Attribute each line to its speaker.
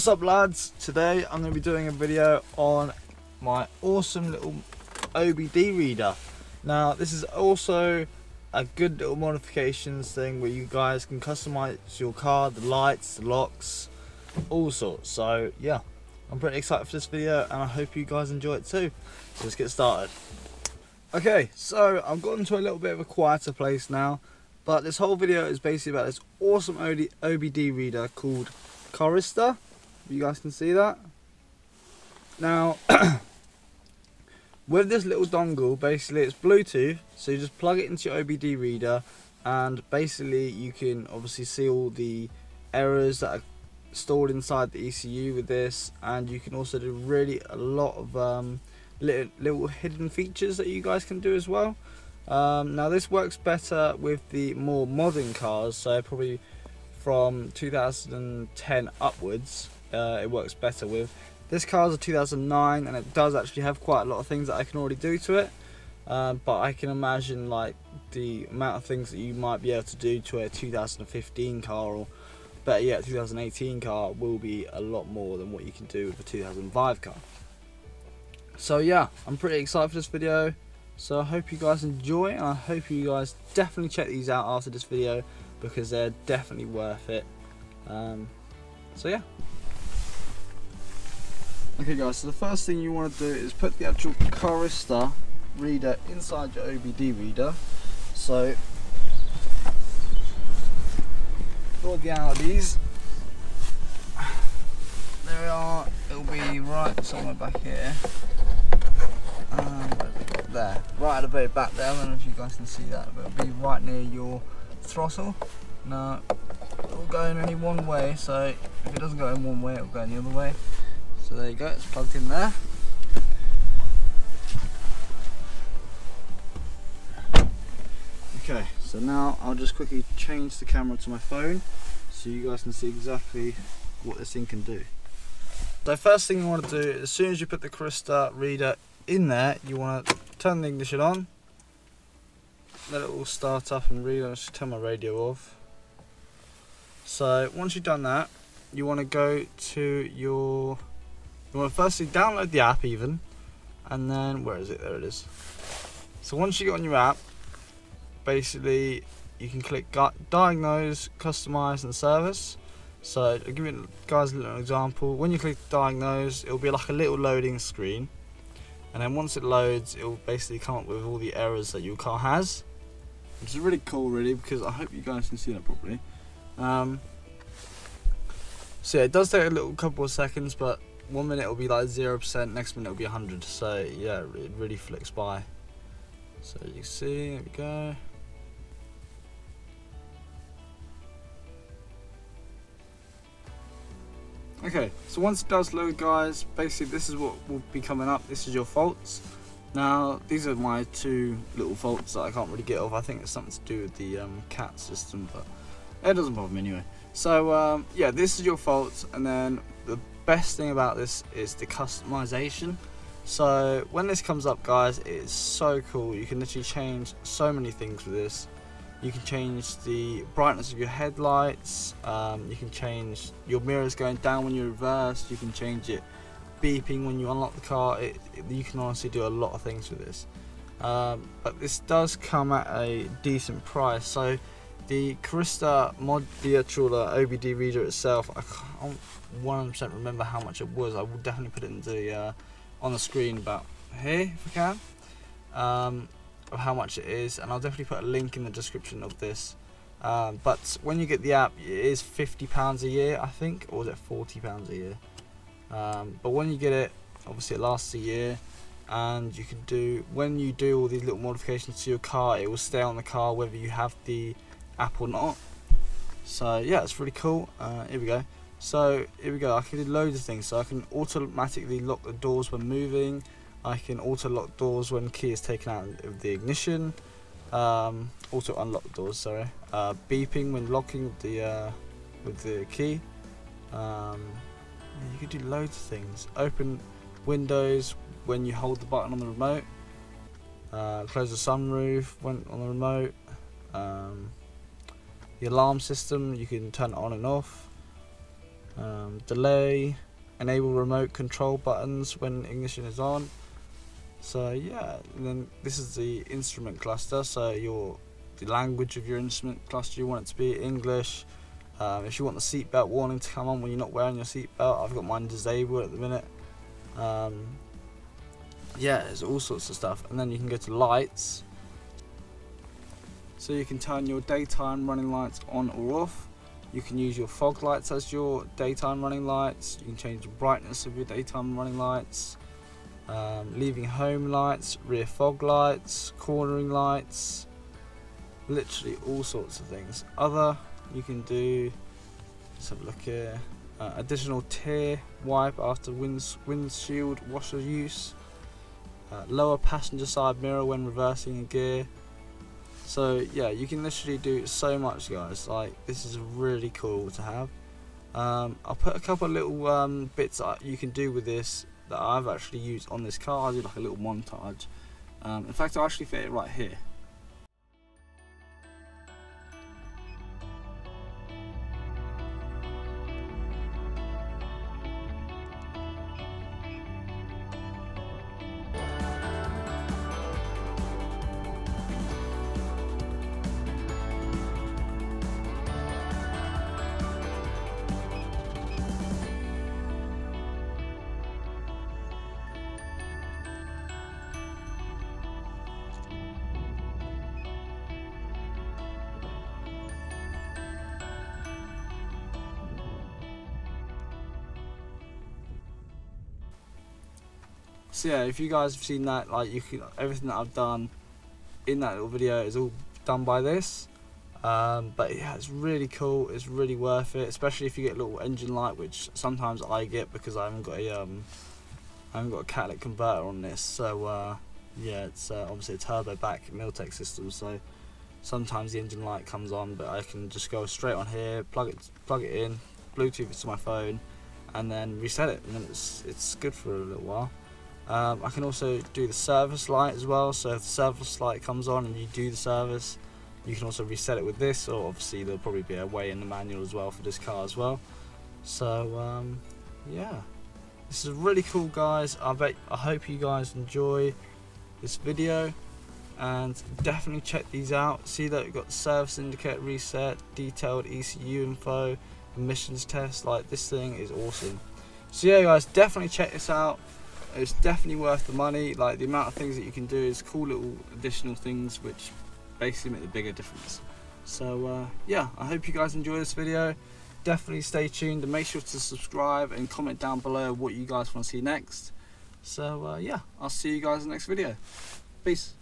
Speaker 1: What's up lads? Today I'm going to be doing a video on my awesome little OBD reader. Now this is also a good little modifications thing where you guys can customize your car, the lights, the locks, all sorts. So yeah, I'm pretty excited for this video and I hope you guys enjoy it too. So let's get started. Okay, so I've gotten to a little bit of a quieter place now, but this whole video is basically about this awesome OBD reader called Carista. You guys can see that. Now, with this little dongle, basically it's Bluetooth, so you just plug it into your OBD reader, and basically you can obviously see all the errors that are stored inside the ECU with this, and you can also do really a lot of um, little, little hidden features that you guys can do as well. Um, now this works better with the more modern cars, so probably from 2010 upwards uh, it works better with. This car is a 2009 and it does actually have quite a lot of things that I can already do to it. Uh, but I can imagine like the amount of things that you might be able to do to a 2015 car or better yet 2018 car will be a lot more than what you can do with a 2005 car. So yeah, I'm pretty excited for this video. So I hope you guys enjoy and I hope you guys definitely check these out after this video because they're definitely worth it. Um, so yeah. Okay guys, so the first thing you want to do is put the actual Carista reader inside your OBD reader. So, draw the these. There we are, it'll be right somewhere back here. Um, there, right at the very back there, I don't know if you guys can see that, but it'll be right near your throttle. Now, it'll go in only one way, so if it doesn't go in one way, it'll go in the other way. So there you go, it's plugged in there. Okay, so now I'll just quickly change the camera to my phone so you guys can see exactly what this thing can do. So first thing you want to do, as soon as you put the Carista reader in there, you want to turn the ignition on, let it all start up and read. I'll just turn my radio off. So once you've done that, you want to go to your you want to firstly download the app even and then where is it? There it is. So once you get on your app basically you can click diagnose customize and service. So I'll give you guys a little example. When you click diagnose it'll be like a little loading screen and then once it loads it will basically come up with all the errors that your car has which is really cool really because I hope you guys can see that properly. Um, so yeah, it does take a little couple of seconds but one minute it'll be like 0%, next minute it'll be 100. So yeah, it really flicks by. So you see, there we go. Okay, so once it does load guys, basically this is what will be coming up. This is your faults. Now, these are my two little faults that I can't really get off. I think it's something to do with the um, CAT system, but it doesn't bother me anyway. So um, yeah, this is your faults, and then the best thing about this is the customization. So when this comes up guys, it's so cool. You can literally change so many things with this. You can change the brightness of your headlights. Um, you can change your mirrors going down when you reverse. You can change it beeping when you unlock the car. It, it, you can honestly do a lot of things with this. Um, but this does come at a decent price. So the Carista mod, uh, OBD reader itself, I can't 100% remember how much it was. I will definitely put it in the, uh, on the screen about here if I can. Um, of how much it is, and I'll definitely put a link in the description of this. Um, but when you get the app, it is £50 a year, I think, or is it £40 a year? Um, but when you get it, obviously it lasts a year, and you can do when you do all these little modifications to your car, it will stay on the car whether you have the app or not. So yeah, it's really cool. Uh, here we go. So here we go, I can do loads of things. So I can automatically lock the doors when moving. I can auto lock doors when key is taken out of the ignition. Um, auto unlock doors, sorry. Uh, beeping when locking with the, uh, with the key. Um, you can do loads of things. Open windows when you hold the button on the remote. Uh, close the sunroof when on the remote. Um, the alarm system, you can turn it on and off um, delay, enable remote control buttons when ignition is on. So yeah, and then this is the instrument cluster. So your the language of your instrument cluster you want it to be English. Um, if you want the seatbelt warning to come on when you're not wearing your seatbelt, I've got mine disabled at the minute. Um, yeah, there's all sorts of stuff. And then you can go to lights. So you can turn your daytime running lights on or off. You can use your fog lights as your daytime running lights. You can change the brightness of your daytime running lights. Um, leaving home lights, rear fog lights, cornering lights, literally all sorts of things. Other you can do, let's have a look here, uh, additional tear wipe after winds, windshield washer use, uh, lower passenger side mirror when reversing a gear. So yeah, you can literally do so much guys, like this is really cool to have. Um, I'll put a couple of little um, bits that you can do with this that I've actually used on this car. I'll do like a little montage. Um, in fact, I'll actually fit it right here. So yeah if you guys have seen that like you can everything that I've done in that little video is all done by this. Um, but yeah it's really cool. It's really worth it especially if you get a little engine light which sometimes I get because I haven't got a um, I haven't got a catalytic converter on this. So uh, yeah it's uh, obviously a turbo back Milltek system. So sometimes the engine light comes on but I can just go straight on here plug it plug it in Bluetooth it to my phone and then reset it. And then it's it's good for a little while um, I can also do the service light as well, so if the service light comes on and you do the service, you can also reset it with this, or obviously there'll probably be a way in the manual as well for this car as well. So um, yeah, this is really cool guys. I bet I hope you guys enjoy this video and definitely check these out. See that we've got the service indicator reset, detailed ECU info, emissions test. Like this thing is awesome. So yeah guys, definitely check this out it's definitely worth the money. Like the amount of things that you can do is cool little additional things which basically make the bigger difference. So uh, yeah I hope you guys enjoy this video. Definitely stay tuned and make sure to subscribe and comment down below what you guys want to see next. So uh, yeah I'll see you guys in the next video. Peace